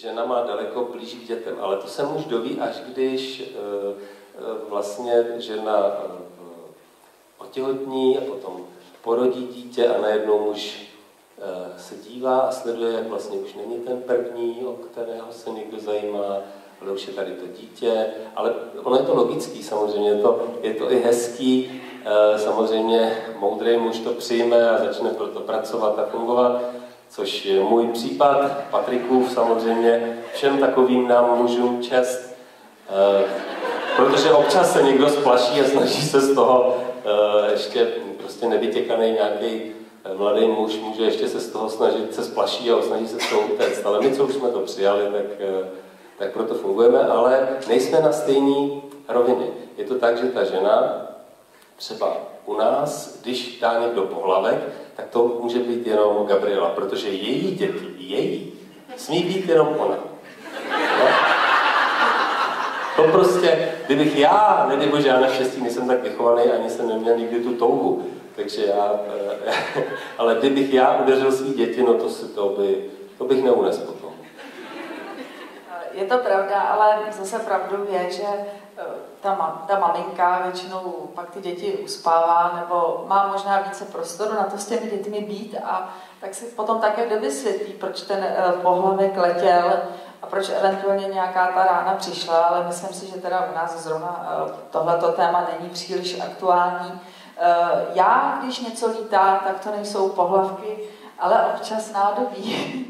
žena má daleko blíž k dětem, ale to se muž doví, až když e, vlastně žena otěhotní a potom porodí dítě a najednou muž se dívá a sleduje, jak vlastně už není ten první, o kterého se někdo zajímá, ale už je tady to dítě, ale ono je to logický samozřejmě, je to, je to i hezký, samozřejmě moudrý muž to přijme a začne pro to pracovat a fungovat, což je můj případ, Patrikův samozřejmě, všem takovým nám mužům čest, protože občas se někdo splaší a snaží se z toho ještě prostě nevytěkaný nějaký mladý muž může ještě se z toho snažit, se splaší a snaží se z toho utéct. Ale my, co už jsme to přijali, tak, tak proto fungujeme, ale nejsme na stejné rovině. Je to tak, že ta žena třeba u nás, když dá někdo pohlavek, tak to může být jenom Gabriela, protože její děti, její, smí být jenom ona. No? To prostě, kdybych já, nedej bože, já naštěstí nejsem tak vychovaný, ani jsem neměl nikdy tu touhu, takže já, eh, ale kdybych já udeřil svý děti, no to, si, to, by, to bych neunesl. Je to pravda, ale zase pravdou je, že eh, ta, ta maminka většinou pak ty děti uspává nebo má možná více prostoru na to s těmi dětmi být a tak si potom také dovysvětlí, proč ten eh, pohlavek letěl a proč eventuálně nějaká ta rána přišla, ale myslím si, že teda u nás zrovna tohleto téma není příliš aktuální. Já, když něco lítá, tak to nejsou pohlavky, ale občas nádobí.